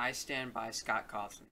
I stand by Scott Cawthon.